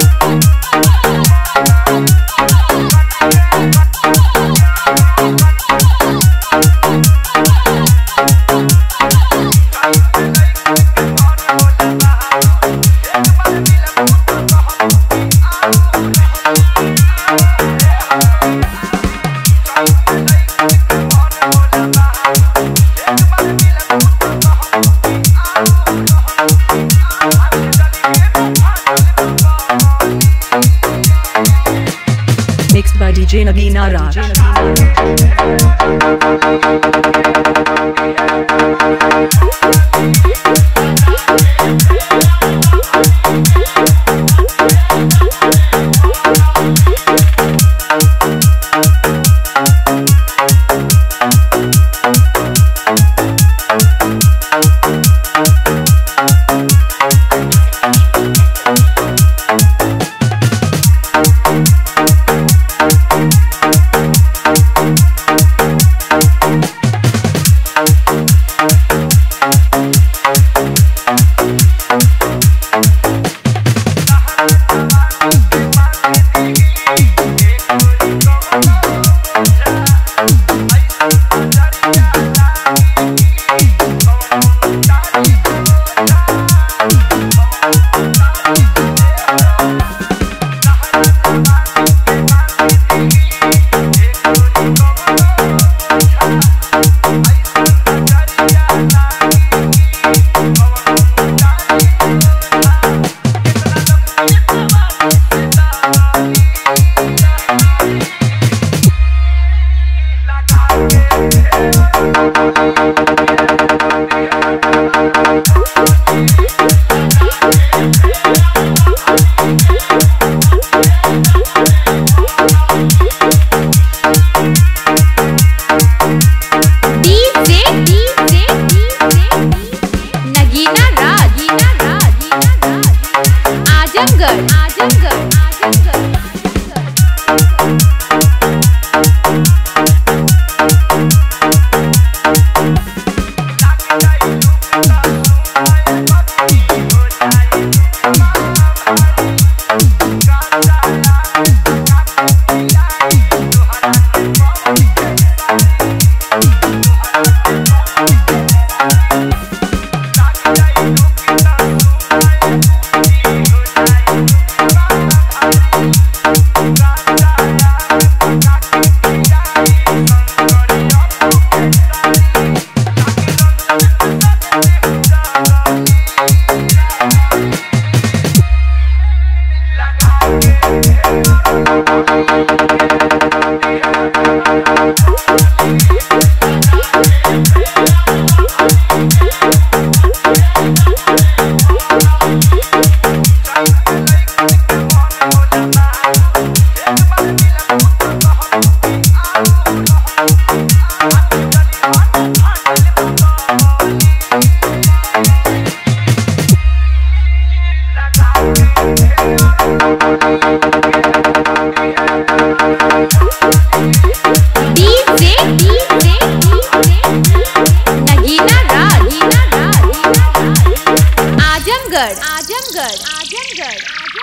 you DJ Nagina Raj. DJ Thank Azamgarh. Azamgarh. Azamgarh.